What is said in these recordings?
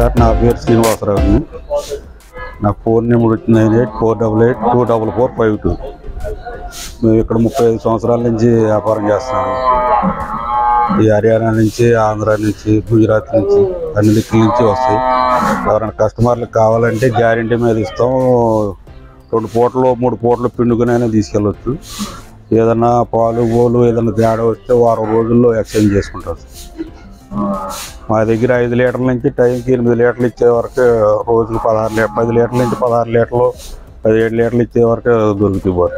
Sir నా పేరు శ్రీనివాసరావు. నా ఫోన్ నెంబర్ వచ్చి nine eight four double eight two double four five two. మేము ఇక్కడ ముప్పై ఐదు సంవత్సరాల నుంచి వ్యాపారం చేస్తున్నాము. ఈ హర్యానా నుంచి ఆంధ్ర నుంచి గుజరాత్ నుంచి అన్ని దిక్కుల నుంచి వస్తాయి. ఎవరైనా కస్టమర్లకు కావాలంటే గ్యారంటీ మీద ఇస్తాం. రెండు పూటలు మూడు పూటలు పిండుకునైనా తీసుకెళ్ళవచ్చు ఏదన్నా పాలు పోలు ఏదైనా తేడా వస్తే వారం రోజుల్లో ఎక్స్చేంజ్ చేసుకుంటారు మా దగ్గర ఐదు లీటర్ల నుంచి టైంకి ఎనిమిది లీటర్లు ఇచ్చే వరకు రోజుకి పదహారు లీటర్ పది లీటర్ల నుంచి పదహారు లీటర్లు పదిహేడు లీటర్లు ఇచ్చే వరకు దొరుకుతాయి. బారు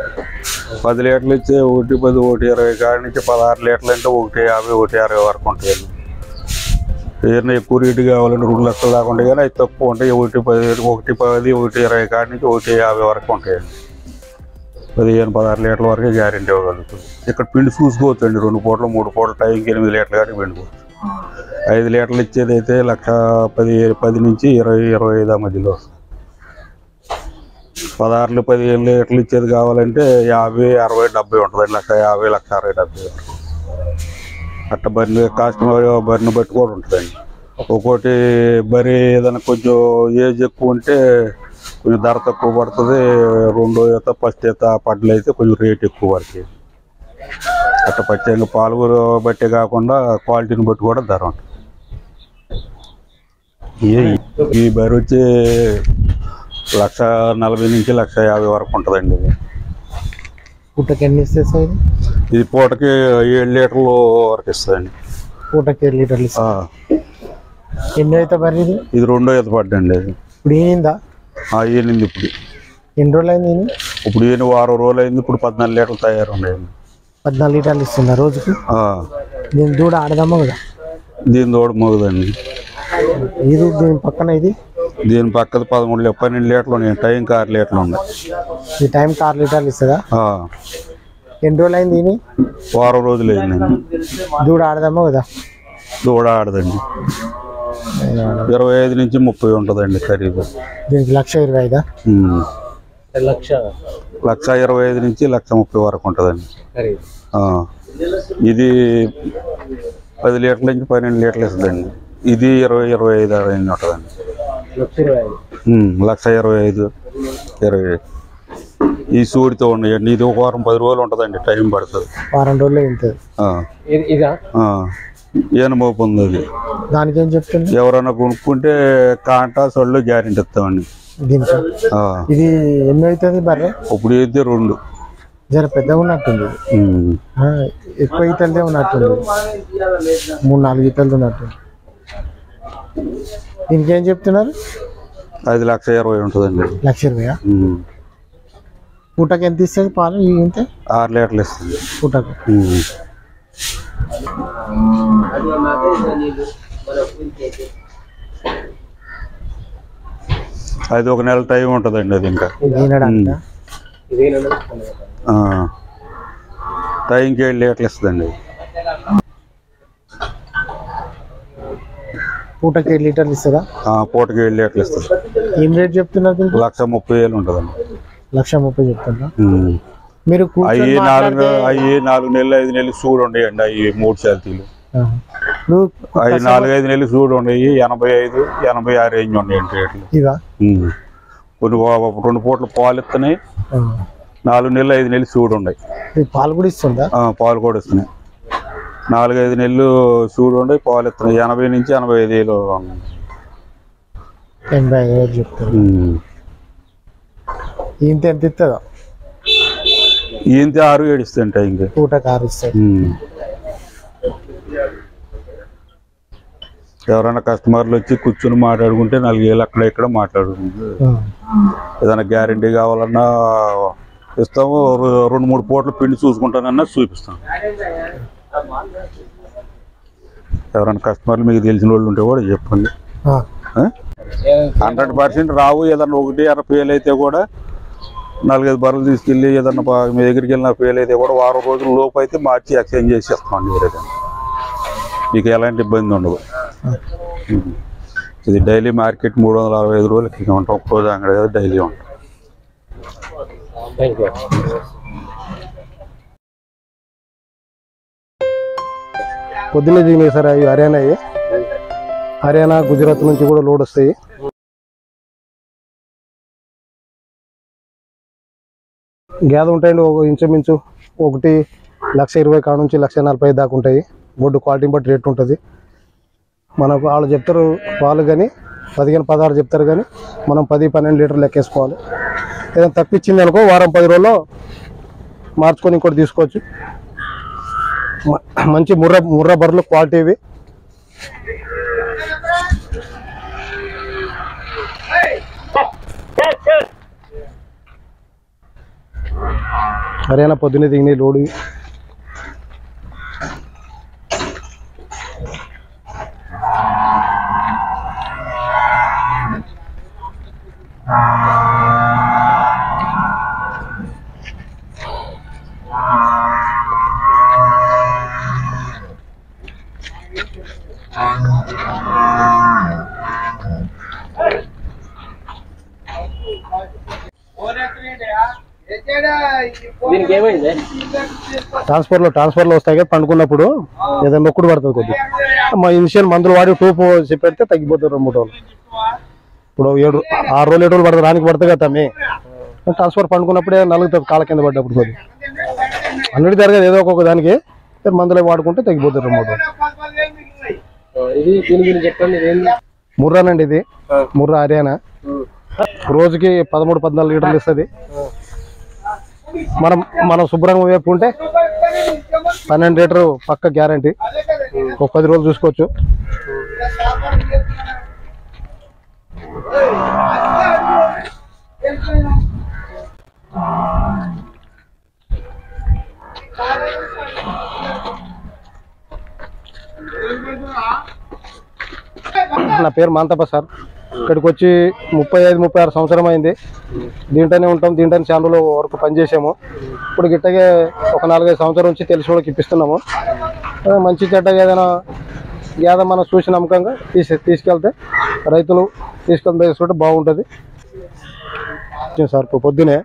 పది లీటర్లు ఇచ్చే ఒకటి పది ఒకటి ఇరవై కాడి నుంచి పదహారు లీటర్లు అంటే ఒకటి యాభై ఒకటి అరవై వరకు ఉంటాయండి ఏదైనా ఎక్కువ రేటు కావాలంటే రెండు లక్షలు దాకా ఉంటాయి కానీ అవి తక్కువ ఉంటాయి. ఒకటి పది ఒకటి పది ఒకటి ఇరవై కాడి నుంచి ఒకటి యాభై వరకు ఉంటాయండి పదిహేను పదహారు లీటర్ల వరకే గ్యారెంటీ ఇవ్వగలుగుతుంది ఇక్కడ పిండి చూసుకోవచ్చు అండి రెండు పూటలు మూడు పూటలు టైంకి ఎనిమిది లీటర్లు కానీ పిండుకోవచ్చు ఐదు లీటర్లు ఇచ్చేది అయితే లక్ష పది పది నుంచి ఇరవై ఇరవై ఐదు మధ్యలో. పదహారులు పదిహేను లీటర్లు ఇచ్చేది కావాలంటే యాభై అరవై డెబ్బై ఉంటుంది లక్ష యాభై లక్ష అరవై డెబ్బై. అట్ట బరిని కాస్టమర్ బరిని బట్టి కూడా ఉంటుందండి. ఒక్కోటి బరి ఏదైనా కొంచెం ఏజ్ ఎక్కువ ఉంటే కొంచెం ధర తక్కువ పడుతుంది. రెండో ఈత ఫస్ట్ ఈత పడ్డలు అయితే కొంచెం రేట్ ఎక్కువ పడుతుంది అట్ట ప్రత్యేకంగా పాలు బట్టే కాకుండా క్వాలిటీని బట్టి కూడా ధర ఉంటుంది. ఈ- బరి వచ్చి లక్ష నలభై నుంచి లక్ష యాభై వరకు ఉంటుందండి ఇది. పూటకి ఎన్ని ఇస్తే సార్ ఇది? పూటకి ఏడు లీటర్లు వరకు ఇస్తుందండి. పూటకి ఏడు లీటర్లు ఎన్ని అయితే మరి ఇది? రెండో ఈత పడ్డండి ఇప్పుడు ఈనిందా? ఈనింది ఇప్పుడు. ఎన్ని రోజులు అయింది ఇప్పుడు ఈయన వారం రోజులు అయింది ఇప్పుడు పద్నాలుగు లీటర్లు తయారు ఉన్నాయండి పద్నాలుగు లీటర్లు ఇస్తుందా రోజుకి. ఆ, దీని దూడ ఆడదమ్మా కదా? దీని తోడు మోగుదండి. ఇది దీని పక్కన ఇది? దీని పక్కన పదమూడు పన్నెండు లీటర్లు ఉన్నాయి. టైంకి ఆరు లీటర్లు ఉన్నాయి. ఈ టైంకి ఆరు లీటర్లు ఇస్తుందా? ఆ, ఎన్ని రోజులు అయింది ఈని వారం రోజులు అయిందండి దూడ ఆడదమ్మా కదా? దూడ ఆడదండి. ఇరవై ఐదు నుంచి ముప్పై ఉంటుందండి ఖరీదు. దీనికి లక్ష ఇరవై ఐదా. లక్ష. లక్ష ఇరవై ఐదు నుంచి లక్ష ముప్పై వరకు ఉంటుందండి. ఇది పది లీటర్ల నుంచి పన్నెండు లీటర్లు ఇస్తుందండి. ఇది ఇరవై ఇరవై ఐదు రేంజ్ ఉంటుందండి. లక్ష ఇరవై ఐదు. లక్ష ఇరవై ఐదు ఇరవై ఐదు. ఈ సూడితో ఉన్నాయండి. ఇది ఒక వారం పది రోజులు ఉంటుందండి టైం పడుతుంది. వారం రోజులు ఇంతది ఆ, ఇదా ఆ. ఈయన మోపు ఉంది అది దానికి ఏం చెప్తుంది ఎవరైనా కొనుక్కుంటే కాంటా సొళ్ళు గ్యారెంటీ ఇస్తామండి. దీనికి. ఇది ఎన్ని అవుతుంది బర్రె? ఇప్పుడు అయితే రెండు. జర పెద్దగా ఉన్నట్టుంది. ఎక్కువ ఈతలదే ఉన్నట్టుంది. మూడు నాలుగు ఈతలది ఉన్నట్టుంది. దీనికి ఏం చెప్తున్నారు? అది లక్ష ఇరవై ఉంటుందండి. లక్ష ఇరవై. పూటకి ఎంత ఇస్తుంది పాలు? ఇంత? ఆరు లీటర్లు ఇస్తుంది. పూటకు? అది ఒక నెల టైం ఉంటుందండి అది ఇంకా. టైంకి ఏడు లీటర్లు ఇస్తుందండి పూటకి ఏడు లీటర్లు ఇస్తుందా ఆ, పూటకి ఏడు లీటర్లు ఇస్తుంది ఏం రేట్ చెప్తున్నారు లక్ష ముప్పై వేలు ఉంటుందండి. లక్ష ముప్పై చెప్తున్నా. మీరు అవి నాలుగు అవి నాలుగు నెలలు ఐదు నెలలు సూడు ఉండేయండి అవి మూడు శాతీలు. అవి నాలుగు ఐదు నెలలు సూడు ఉండేవి ఎనభై ఐదు ఎనభై ఆరు రేంజ్ ఉన్నాయండి రేట్లు. కొన్ని రెండు పూట్ల పాలు ఇస్తున్నాయి ఆ. నాలుగు నెలలు ఐదు నెలలు సూడు ఉన్నాయి పాలు కూడా ఇస్తుందా? ఆ, పాలు కూడా ఇస్తున్నాయి. నాలుగు ఐదు నెలలు ఉన్నాయి పాలు ఇస్తున్నాయి. ఎనభై నుంచి ఎనభై ఐదు వేలు ఎనభై ఐదు వేలు చెప్తారు. ఇంత ఎంత ఇస్తుందా? ఈయంతే ఆరు ఏడు ఇస్తుంటాయి ఇంక? పూట కారు ఇస్తుంది ఉమ్. ఎవరైనా కస్టమర్లు వచ్చి కూర్చొని మాట్లాడుకుంటే నాలుగు వేలు అక్కడ ఇక్కడ మాట్లాడుకుంటే ఏదైనా గ్యారంటీ కావాలన్నా ఇస్తాము రెండు మూడు పూటలు పిండి చూసుకుంటానన్నా చూపిస్తాం. ఎవరైనా కస్టమర్లు మీకు తెలిసిన వాళ్ళు ఉంటే కూడా చెప్పండి. హండ్రెడ్ పర్సెంట్ రావు ఏదన్నా ఒకటి అర ఫెయిల్ అయితే కూడా నాలుగైదు బర్రెలు తీసుకెళ్ళి ఏదన్నా మీ దగ్గరికి వెళ్ళిన ఫెయిల్ అయితే కూడా వారం రోజుల లోపు అయితే మార్చి ఎక్స్చేంజ్ చేసి ఇస్తామండి వేరేగా మీకు ఎలాంటి ఇబ్బంది ఉండదు. ఇది డైలీ మార్కెట్ మూడు వందల అరవై ఐదు రోజులు ఇక్కడ ఉంటాం. ఒక్క రోజు అంగడి కదా డైలీ ఉంటాం. పొద్దున్నే దిగినాయి సార్ అవి హర్యానా అవి. హర్యానా గుజరాత్ నుంచి కూడా లోడ్ వస్తాయి. గేదె ఉంటాయండి ఒక ఇంచుమించు ఒకటి లక్ష ఇరవై కాడ నుంచి లక్ష నలభై దాకా ఉంటాయి. బొడ్డు క్వాలిటీని బట్టి రేట్ ఉంటుంది. మనకు వాళ్ళు చెప్తారు వాళ్ళు కానీ పదిహేను పదహారు చెప్తారు కానీ మనం పది పన్నెండు లీటర్లు లెక్కేసుకోవాలి. ఏదైనా తప్పించింది అనుకో వారం పది రోజుల్లో మార్చుకొని ఇంకోటి తీసుకోవచ్చు. మంచి ముర్ర ముర్ర బర్రెలు క్వాలిటీ ఇవి హర్యానా పొద్దున్నే దిగినాయి లోడు ఇవి. దీనికి ఏమైంది ట్రాన్స్ఫర్లో ట్రాన్స్ఫర్లో వస్తాయి కదా పండుకున్నప్పుడు ఏదైనా నొక్కుడు పడుతుంది కొద్దిగా. మా ఇనిషియల్ మందులు వాడి టూపు చెప్పేస్తే తగ్గిపోతుంది రెండు మూడు రోజులు. ఇప్పుడు ఏడు ఆరు రోజులు ఏడు రోజులు పడుతుంది రానికి పడుతుంది కదా తమ్మి ట్రాన్స్ఫర్ పండుకున్నప్పుడే నలుగుతుంది కాళ్ళ కింద పడ్డప్పుడు కొద్ది అన్నిటి జరగదు ఏదో ఒక్కొక్క దానికి. మందులు వాడుకుంటే తగ్గిపోతుంది రెండు మూడు రోజులు. ముర్రానండి ఇది. ముర్రా హర్యానా. రోజుకి పదమూడు పద్నాలుగు లీటర్లు ఇస్తుంది. మనం మనం శుభ్రంగా వేపుకుంటే పన్నెండు లీటర్ పక్క గ్యారంటీ. ఒక పది రోజులు చూసుకోవచ్చు. నా పేరు మాంతప్ప సార్. ఇక్కడికి వచ్చి ముప్పై ఐదు ముప్పై ఆరు సంవత్సరం అయింది. దీంట్లోనే ఉంటాం దీంట్లోనే చాలా వరకు పనిచేసాము. ఇప్పుడు గిట్టగే ఒక నాలుగైదు సంవత్సరం నుంచి తెలిసి వాళ్ళకి ఇప్పిస్తున్నాము. మంచి చెడ్డ ఏదైనా గేదె మనం చూసి నమ్మకంగా తీసి తీసుకెళ్తే రైతులు తీసుకొని తీసుకుంటే బాగుంటుంది. సార్ ఇప్పుడు పొద్దునే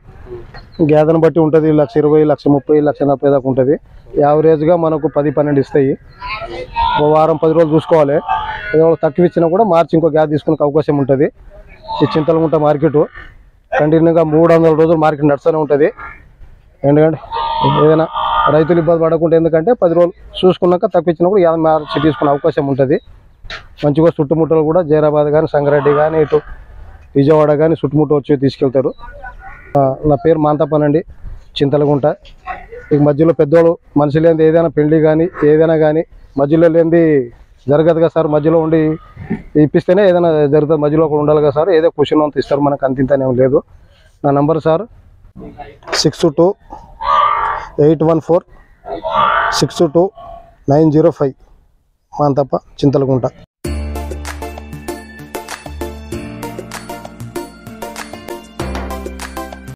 గేదెను బట్టి ఉంటుంది లక్ష ఇరవై లక్ష ముప్పై లక్ష నలభై దాకా ఉంటుంది. యావరేజ్గా మనకు పది పన్నెండు ఇస్తాయి. ఓ వారం పది రోజులు చూసుకోవాలి. ఏదో తక్కువ ఇచ్చినా కూడా మార్చి ఇంకో గ్యాస్ తీసుకునే అవకాశం ఉంటుంది. ఈ చింతలగుంట మార్కెట్ కంటిన్యూగా మూడు వందల రోజులు మార్కెట్ నడుస్తూనే ఉంటుంది. ఎందుకంటే ఏదైనా రైతులు ఇబ్బంది పడకుండా ఎందుకంటే పది రోజులు చూసుకున్నాక తక్కువ కూడా యాభై మార్చి తీసుకునే అవకాశం ఉంటుంది. మంచిగా చుట్టుముట్టలు కూడా జైరాబాద్ కానీ సంగారెడ్డి కానీ ఇటు విజయవాడ కానీ చుట్టుముట్టు వచ్చి తీసుకెళ్తారు. నా పేరు మాంతప్పనండి చింతలగుంట. ఇక మధ్యలో పెద్దోళ్ళు మనిషి లేనిది ఏదైనా పెళ్ళి కానీ ఏదైనా కానీ మధ్యలో లేనిది జరగదు కదా సార్? మధ్యలో ఉండి ఇప్పిస్తేనే ఏదైనా జరుగుతుంది. మధ్యలో కూడా ఉండాలి కదా సార్? ఏదో క్వశ్చన్ అంత ఇస్తారు. మనకు అంత లేదు. నా number sir? Six two eight one four six two nine zero five. మా తప్ప చింతలగుంట.